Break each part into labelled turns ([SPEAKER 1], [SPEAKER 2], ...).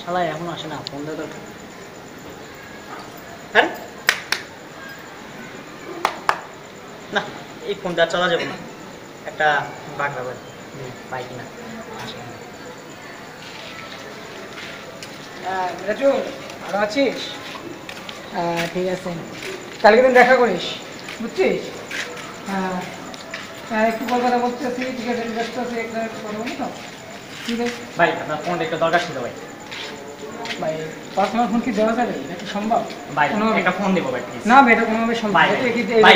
[SPEAKER 1] শালা এখন আসে না ফোন দেওয়া দরকার। আরে! না এই ফোনটা চলা যাবে না। একটা বাগড়া বাড়ি। পাই কিনা।
[SPEAKER 2] হ্যাঁ রাজু ভালো আছিস? হ্যাঁ ঠিক আছে। কালকে দিন দেখা করিস বুঝছিস? হ্যাঁ হ্যাঁ একটু কলকাতা বলতে আছি ঠিক আছে ব্যস্ত আছি একটা কথা বলি তো? ঠিক আছে
[SPEAKER 1] ভাই আপনার ফোনটা একটু দরকার ছিল ভাই।
[SPEAKER 2] ভাই ফোন কি দেওয়া যাবে? এটা কি সম্ভব?
[SPEAKER 1] ভাই
[SPEAKER 2] কোনোভাবে?
[SPEAKER 1] একটা ফোন দেবো ভাই
[SPEAKER 2] না ভাই এটা কোনোভাবে সম্ভব।
[SPEAKER 1] ভাই,
[SPEAKER 2] না।
[SPEAKER 1] ভাই,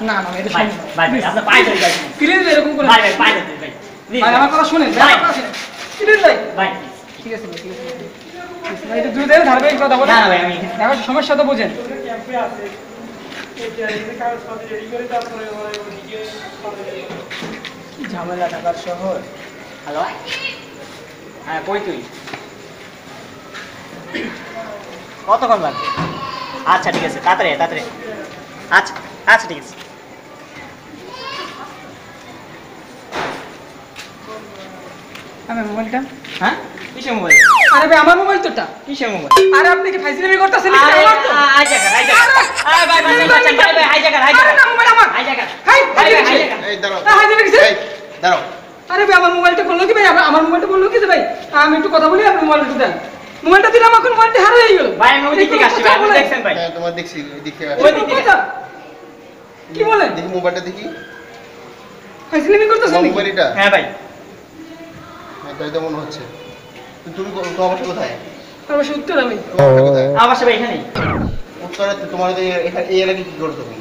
[SPEAKER 2] না না এটা সম্ভব।
[SPEAKER 1] ভাই, ভাই,
[SPEAKER 2] Please.
[SPEAKER 1] আপনার পায়ে ভাই।
[SPEAKER 2] প্লিজ এরকম করে
[SPEAKER 1] ভাই ভাই পায়ে ধরি ভাই।
[SPEAKER 2] ভাই আমার কথা শুনেন ভাই
[SPEAKER 1] ভাই।
[SPEAKER 2] আমার কথা শুনেন। প্লিজ ভাই।
[SPEAKER 1] ভাই
[SPEAKER 2] ঠিক আছে ভাই ঠিক আছে ভাই। এটা দ্রুত ধারাবাহিক কথা বলেন।
[SPEAKER 1] না, না, ভাই, আমি-
[SPEAKER 2] এখন সমস্যা তো বোঝেন। ঝামেলা ঢাকার শহর?
[SPEAKER 1] হ্যালো হ্যাঁ কই তুই? কতক্ষণ লাগবে? আচ্ছা ঠিক আছে তাড়াতাড়ি তাড়াতাড়ি। আচ্ছা আচ্ছা ঠিক আছে।
[SPEAKER 2] আমার মোবাইলটা?
[SPEAKER 1] হ্যাঁ? কিসের মোবাইল?
[SPEAKER 2] আরে ভাই আমার মোবাইল তোটা
[SPEAKER 1] কিসের মোবাইল?
[SPEAKER 2] আরে আপনি কি ফাইজলামি করতেছেন
[SPEAKER 1] আরে,
[SPEAKER 2] এটা আমার তো।
[SPEAKER 1] হাই জায়গা হাই জায়গা। আরে ভাই ভাই ভাই ভাই ভাই হাই জায়গা হাই জায়গা।
[SPEAKER 2] না, মোবাইল আমার।
[SPEAKER 1] হাই জায়গা।
[SPEAKER 2] হাই, হাই জায়গা।
[SPEAKER 1] জায়গা।
[SPEAKER 3] এই দাঁড়াও।
[SPEAKER 2] হাই জায়গা কিসের?
[SPEAKER 3] দাঁড়াও।
[SPEAKER 2] আরে ভাই আমার মোবাইলটা বলল কি ভাই? আমার আমার মোবাইলটা বলল কি যে ভাই? আমি একটু কথা বলি আপনি মোবাইলটা দেন। মোবাইলটা দিলাম এখন মোবাইলটা হারিয়ে গেল।
[SPEAKER 1] ভাই আমি ওই দিক আসছি ভাই দেখছেন ভাই?
[SPEAKER 3] হ্যাঁ তোমার দেখছি দেখি
[SPEAKER 1] ওই দিক।
[SPEAKER 2] কথা কি বলেন?
[SPEAKER 3] দেখি মোবাইলটা দেখি।
[SPEAKER 2] ফাইজলামি করতেছেন নাকি?
[SPEAKER 3] মোবাইল এটা
[SPEAKER 1] হ্যাঁ ভাই।
[SPEAKER 3] হ্যাঁ তাই তো মনে হচ্ছে। তো তুমি তোমার কোথায়?
[SPEAKER 2] আমার উত্তর আমি।
[SPEAKER 1] আমার ভাই এখানেই।
[SPEAKER 3] উত্তরে তো তোমার এই এখানে এই এলাকায় কি করো তুমি।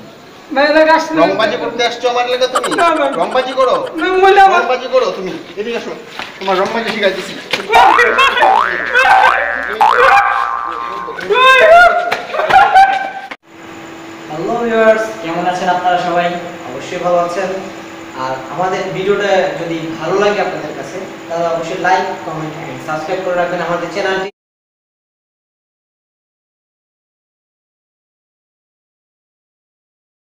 [SPEAKER 3] রংবাজি করতে আসছো আমার এলাকা তুমি। রংবাজি করো?
[SPEAKER 2] মোবাইলটা
[SPEAKER 3] রংবাজি করো তুমি। এদিকে আসো। তোমার রংবাজি শিখাইতেছি।
[SPEAKER 1] কেমন আছেন আপনারা সবাই?
[SPEAKER 4] অবশ্যই ভালো আছেন। আর আমাদের ভিডিওটা যদি ভালো লাগে আপনাদের কাছে, তাহলে অবশ্যই লাইক কমেন্ট সাবস্ক্রাইব করে রাখবেন আমাদের চ্যানেলটি।